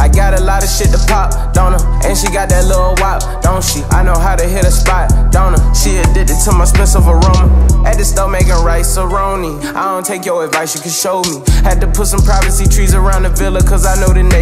I got a lot of shit to pop, don't her? And she got that little wop, don't she? I know how to hit a spot, don't her? She addicted to my expensive aroma. At the store making Rice-A-Roni. I don't take your advice, you can show me. Had to put some privacy trees around the villa, cause I know the neighbors.